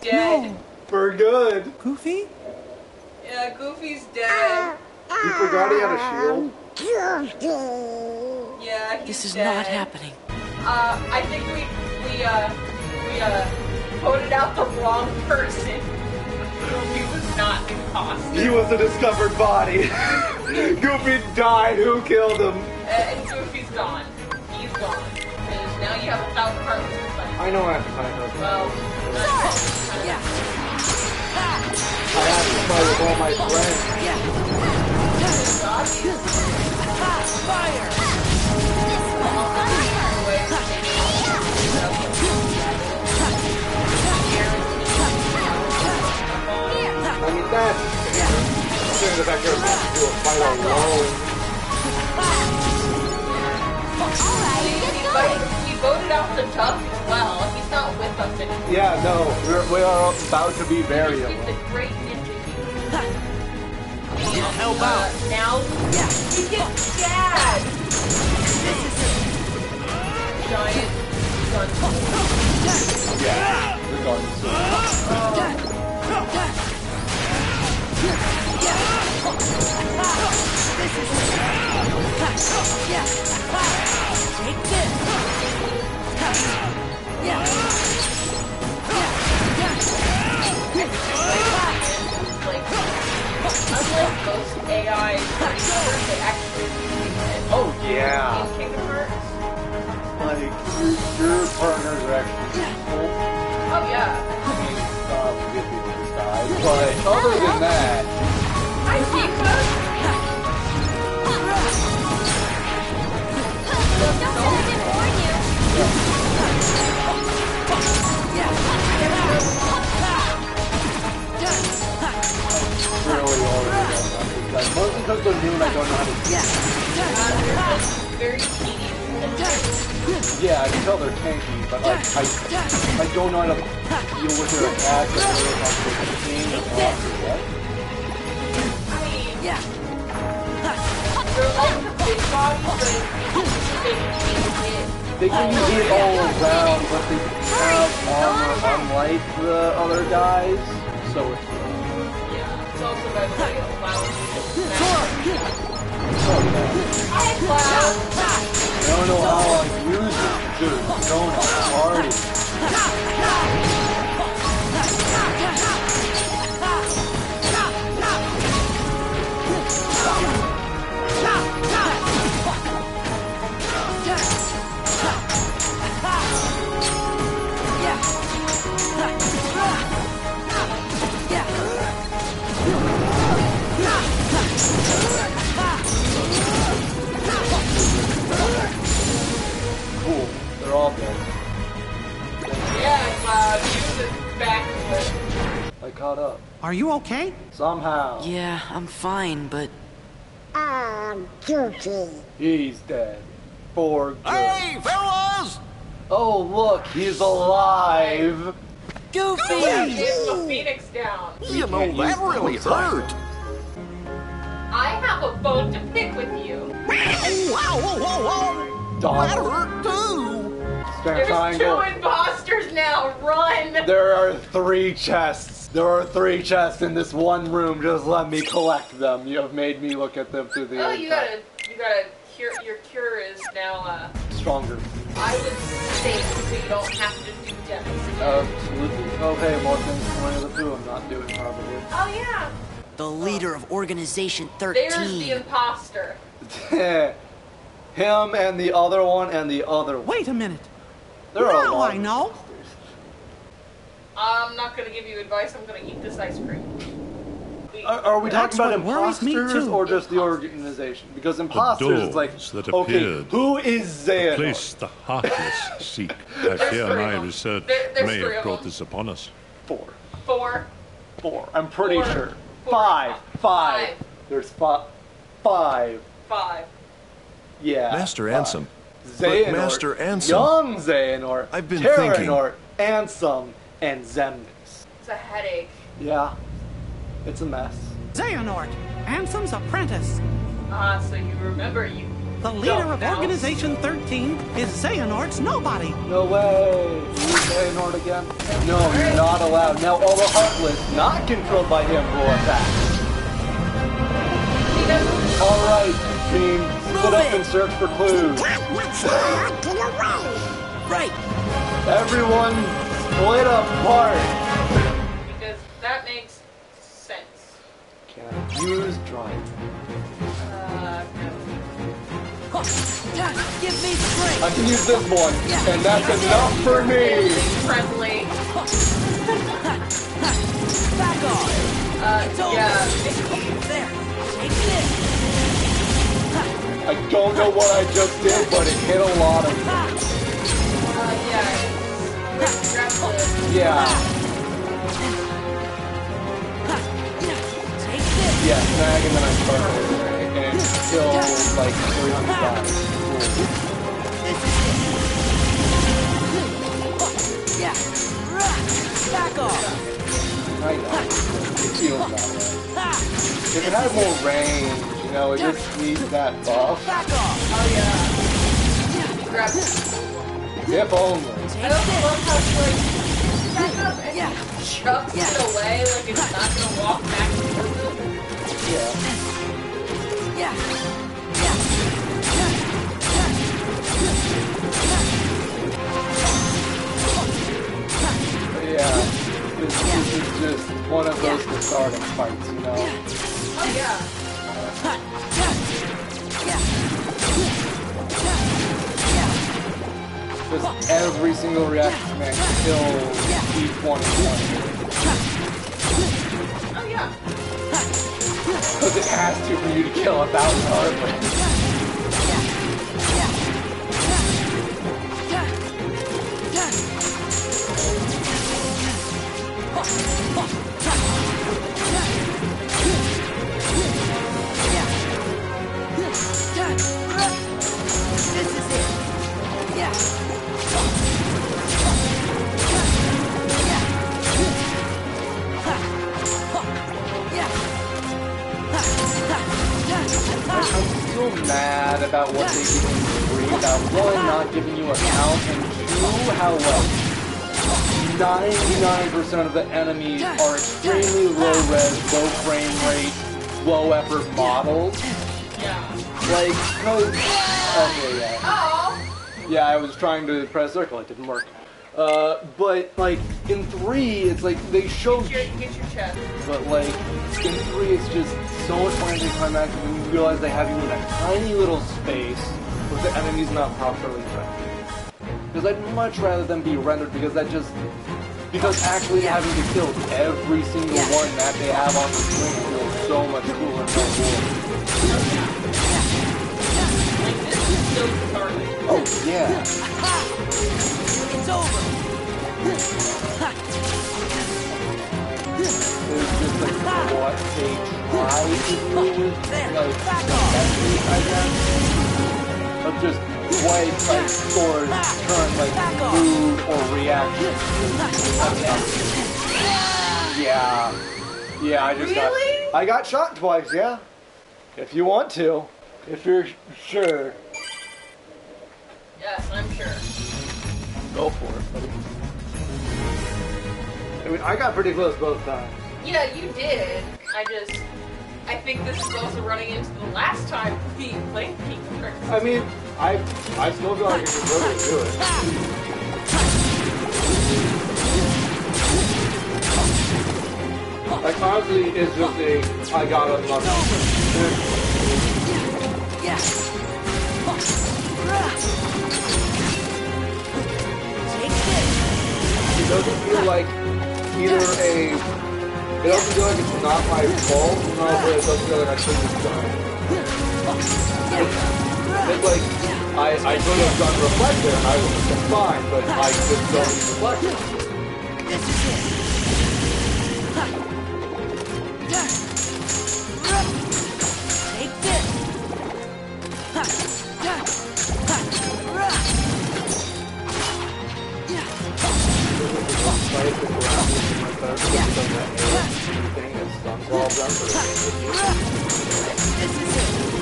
dead. No. For good. Goofy? Yeah, Goofy's dead. You forgot he had a shield. Yeah, he's This is dead. not happening. Uh, I think we we uh we uh voted out the wrong person. Goofy was not imposter. He was a discovered body. Goofy died. Who killed him? Uh, and Goofy's gone. He's gone. And now you have a thousand hearts to fight. I know I have to find her. Well, not Yeah. I have to fight with all my friends. Fire! I mean that. Considering the fact you're about to do a fight alone. We voted out the duck as well. He's not with us anymore. Yeah, no, we're, we are about to be bury He's him. the great ninja hero. Help Uh, now Yeah. he gets sad. Giant gun. Yeah, regardless. Yeah. This. Yeah. Like, unlike most AI creatures, they actually exist Oh yeah. in Kingdom Hearts. Like your, your partners are actually cool. Oh yeah. Oh, Died. But other than that, Like, mostly because they're new and I don't know how to. Very tedious. Yeah, I can tell they're tanky, but like I, I don't know how to deal with their attacks. Don't know how to team or what. Yeah. the. They can use it all around, but they have armor unlike the other guys. So it's Yeah, it's also by the I don't know how I use it. Dude, don't party. Are you okay? Somehow. Yeah, I'm fine, but He's dead. For good. Hey, fellas! Oh, look, he's alive. Goofy! Give him a phoenix down. You know, can't that really hurt. I have a bone to pick with you. Wow, whoa, whoa, whoa! That hurt too! Stand There's triangle. two imposters now. Run. There are three chests. There are three chests in this one room. Just let me collect them. You have made me look at them through the Oh, you gotta, you gotta cure. Your cure is now. uh stronger. I would say so you don't have to do deaths. Absolutely. Oh, hey, more things from Winnie the Pooh I'm not doing, probably. Oh yeah. The leader of Organization 13. There's the 13. imposter. Him and the other one and the other one. Wait a minute. There are a Now lot I know. Imposters. I'm not gonna give you advice. I'm gonna eat this ice cream. Are, are we That's talking about what worries me, imposters or just the organization? Because imposters is like, doors that okay, appeared. who is Xehanort? place the heartless seek. I fear my of 'em. research There- may have brought brought 'em. this upon us. Four. Four. Four. I'm pretty Four. sure. Four. Five. Five. Five. There's five. Five. Five. Yeah. Master five. Ansem. Xehanort. Master Ansem- Young Xehanort. I've been Terranort, Ansem, and Xemnas. It's a headache. Yeah. It's a mess. Xehanort, Ansem's apprentice. Ah, so you remember you The leader of bounce. Organization 13 is Xehanort's nobody. No way! Use Xehanort again? No, you're not allowed. Now all the Heartless, not controlled by him, will attack. Alright, team, split up and search for clues. Right. Everyone, split apart! Because that makes sense. Can I use drive? Uh, Give me strength. I can use this one, and that's enough for me! friendly. Back off. Uh, over. yeah. There. Take this. I don't know what I just did, but it hit a lot of Ha. Uh, yeah. It's-. Yeah, Ha. Take this. yeah, snag and then I sparkle it, and it kills like 300 guys. Cool. This is it. Yeah. Back off. I know. It feels that way. If it had more range, you know, it just needs that buff. Back off. Oh, yeah. Yeah, grab the. If only. I also love how he, like, back up and Yeah. shoves Yeah. it away like it's not gonna walk back towards him. Yeah. Yeah. Yeah. Yeah. This, this is just one of those cathartic fights, you know? Oh, yeah. Ha. Yeah. Just every single reaction man in one. Oh, yeah. It has to for you to kill a thousand heartless. This is it. Yeah. Mad about what they did in three. About one, not giving you a count, and two, how like 99% of the enemies are extremely low res, low frame rate, low effort models. Yeah. Like, cause, okay, yeah. Oh! Yeah, I was trying to press circle, it didn't work. Uh, but like in three, it's like they show, Get your, get your chest. but like in three, it's just so much more anticlimactic when you realize they have you in a tiny little space with the enemies not properly rendered. Because I'd much rather them be rendered because that just because actually having to kill every single Yeah. one that they have on the screen feels so much cooler and more cool. Like, this is so cathartic. Oh yeah. It's over. It's just like what they try to do with like technique, I guess. Of just white like swords turn like mood or reaction. Yeah. Yeah, I just Really? got I got shot twice, yeah. If you want to. If you're sure. Yes, I'm sure. Go for it, buddy. I mean I got pretty close both times. Yeah, you did. I just. I think this is also running into the last time we played Kingdom Hearts. I mean, I I still feel like I can really do it. Like honestly, it's just a I got unlucky. Yeah. Doesn't feel like either a. It doesn't feel like it's not my fault, but it doesn't feel like I shouldn't have done it. It's like I I could have done reflector and I would have been fine, but I just don't use reflector. This is it.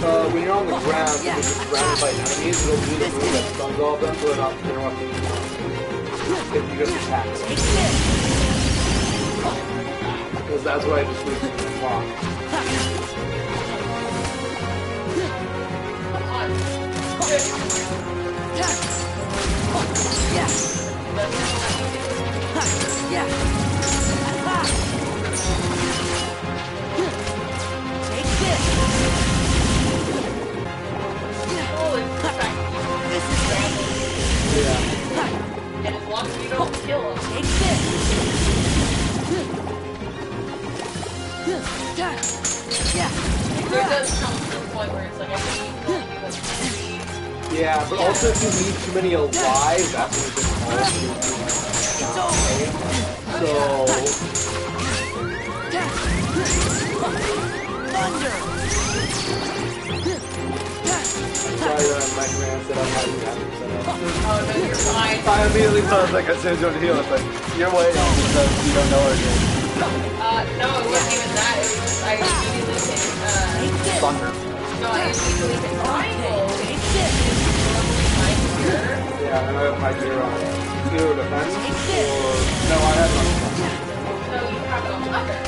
Uh, when you're on the ground, you if it's surrounded by enemies, it'll do the move. If you just attack. Because that's I just. Yeah. Also if you leave too many alive, that's when it gets hard It's over. So. Oh. I immediately thought like I said don't heal it, but you're waiting because you don't know her name. Uh, no, it wasn't even that. It was just I immediately hit, uh, Thunder. no, I immediately hit triangle. Yeah, I have my gear on. Defense, Take this. or... No, I have one. No, you have it on thunder.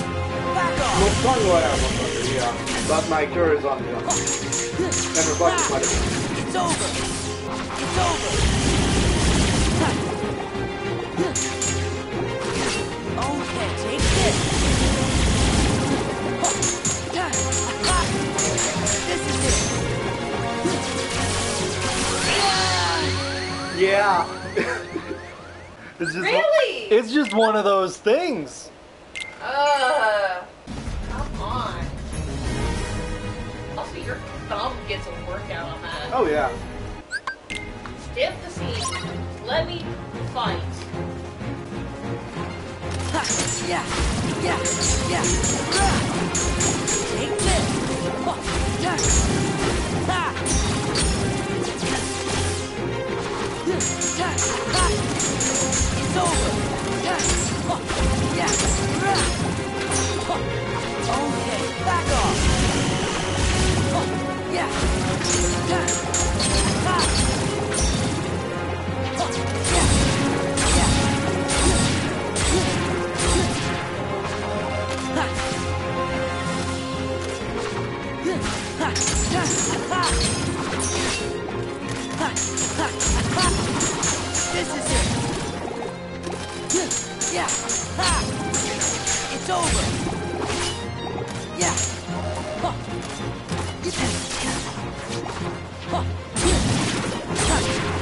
Back Well, off. I have one yeah. But my cure is on the other. Reflective might have. It's over. It's over. Okay, take this. This is it. Yeah. It's just Really? It's just one of those things. Uh, come on. Also, your thumb gets a workout on that. Oh yeah. Stiff the scene. Let me fight. Ha, Yeah, yeah, yeah. Yeah. Ha. It's over. Yeah. Ha. Ha. Ha. Yeah.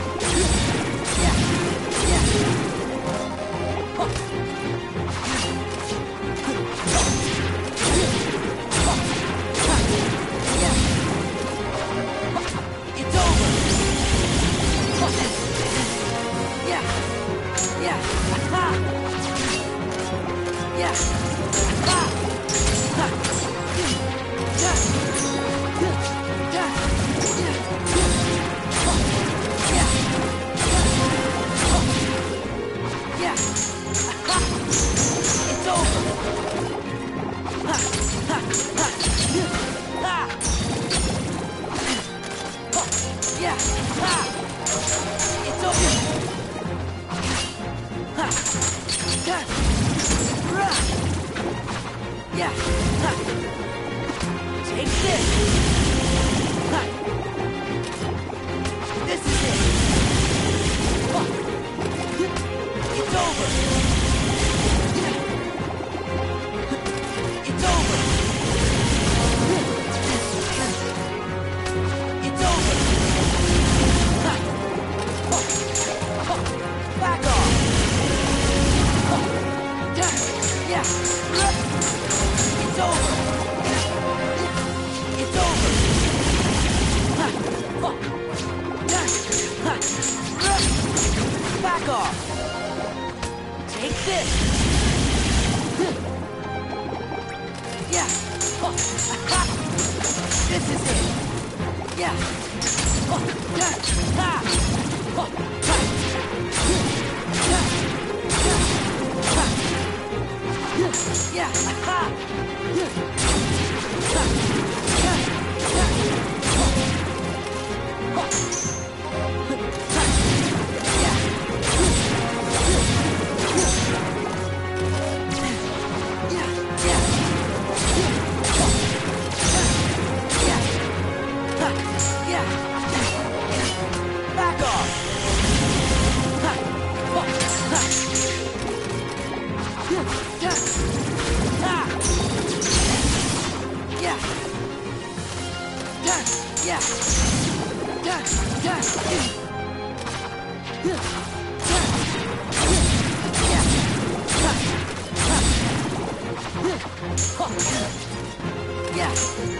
Thank you.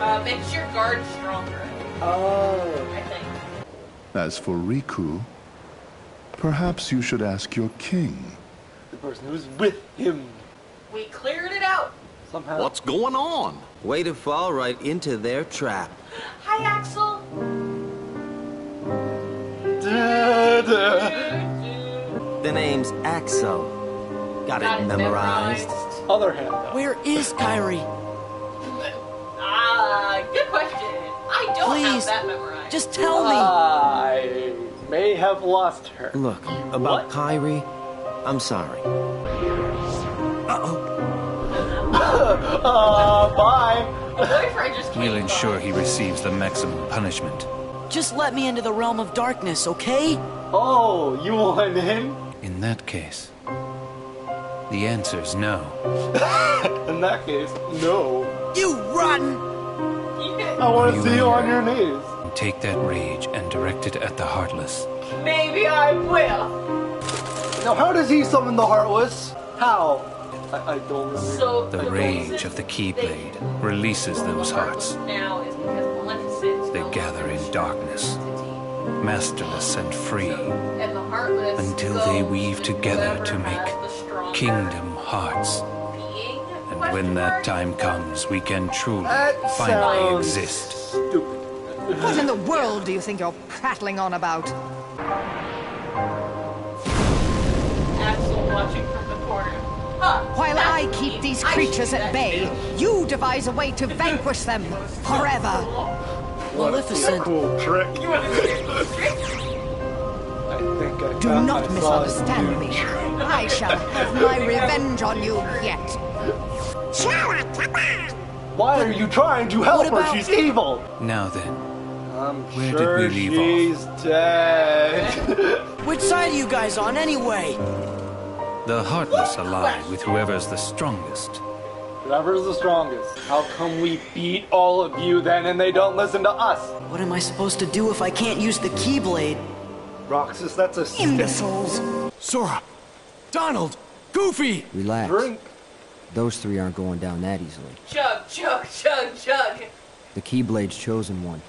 Uh, makes your guard stronger, Oh. I think. As for Riku, perhaps you should ask your king. The person who's with him We cleared it out! somehow. What's going on? Way to fall right into their trap. Hi, Axel! The name's Axel. Got Got it it memorized. Other hand, though. Where is Kairi? Please. that. Just tell me. I may have lost her. Look, about Kairi, I'm sorry. Uh, bye. My boyfriend just We'll by. ensure he receives the maximum punishment. Just let me into the realm of darkness, okay? Oh, you want him? In that case, the answer's no. In that case, no. You rotten! I want to see you on your knees. Take that rage and direct it at the Heartless. Maybe I will. Now, how does he summon the Heartless? How? I, I don't remember. So The rage of the Keyblade releases those hearts. now is because Maleficent They gather in darkness, entity. masterless and free, And the heartless until they weave together to make the stronger Kingdom Hearts. Being? And Question when that time comes, we can truly, That finally sounds exist. Stupid. What in the world do you think you're prattling on about? Axel watching from the corner. Huh, While I neat. keep these creatures at bay, you devise a way to vanquish them forever. Maleficent. Cool trick. You want to see a trick? I think I Do not misunderstand me. I shall have my revenge on you yet. Why are you trying to help her? She's evil. Now then, I'm Where did we leave she's dead. Which side are you guys on anyway? the Heartless ally with whoever's the strongest. Whoever's the strongest. How come we beat all of you then and they don't listen to us? What am I supposed to do if I can't use the Keyblade? Roxas, that's a Imbeciles. Sora! Donald! Goofy! Relax. drink. Those three aren't going down that easily. Chug, chug, chug, chug. The Keyblade's chosen one.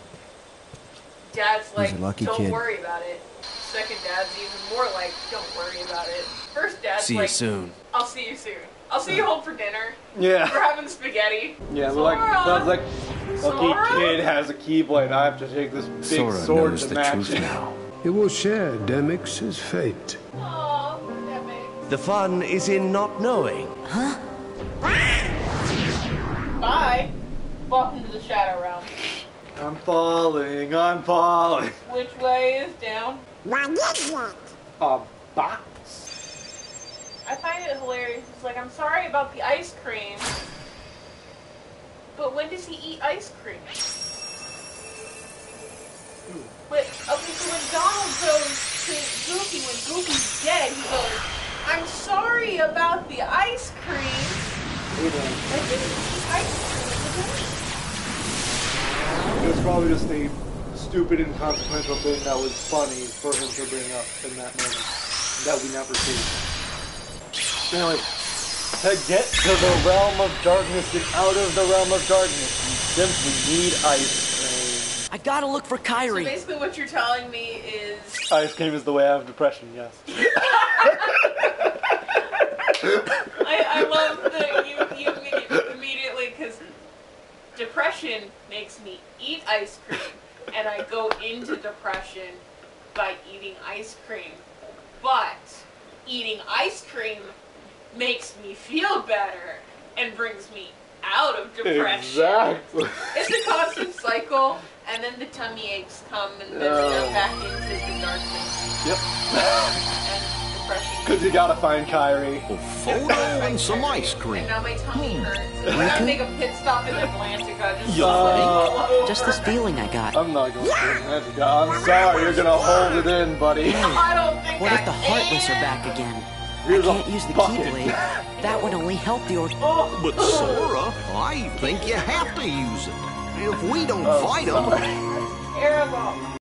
Dad's like, a lucky don't kid. worry about it. Second dad's even more like, don't worry about it. First dad's See you soon. I'll see you soon. I'll see you home for dinner. Yeah. We're having spaghetti. Yeah, but like Sora! like lucky Sora? kid has a keyblade. I have to take this big Sora sword knows to the match truth it. now. He will share Demyx's fate. Aw, that makes... The fun is in not knowing. Bye. Walk into the shadow realm. I'm falling. I'm falling. Which way is down? A box. I find it hilarious. It's like, I'm sorry about the ice cream. But when does he eat ice cream? But, okay, so when Donald goes to Goofy, when Goofy's dead, he goes, I'm sorry about the ice cream. Wait a minute. I didn't eat ice cream. It was probably just a stupid, inconsequential thing that was funny for him to bring up in that moment that we never see. Anyway, to get to the realm of darkness and out of the realm of darkness, you simply need ice cream. I gotta look for Kairi. So basically, what you're telling me is cream. Ice cream is the way out of depression, yes. I, I love that you you immedi- immediately because depression makes me eat ice cream, and I go into depression by eating ice cream. But eating ice cream makes me feel better and brings me out of depression. Exactly. It's a constant cycle, and then the tummy aches come, and then Oh. back into the darkness Yep. Because you gotta find Kairi. A photo and some ice cream. And now my tummy hurts. And I gotta make a pit stop in Atlantica. Just Uh, Just this feeling I got. I'm not gonna say magic. I'm sorry, you're gonna hold it in, buddy. I don't think What I if the Heartless are back again? I Here's a can't use the bucket. Keyblade. That would only help the or- Oh, But Sora, I think you have to use it. If we don't Oh, fight 'em, sorry. terrible.